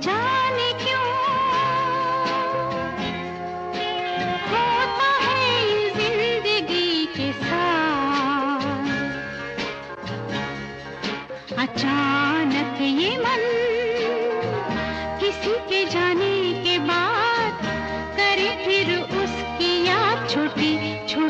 जाने क्यों? ज़िंदगी के साथ। अचानक ये मन किसी के जाने के बाद करे फिर उसकी याद छोटी छोटी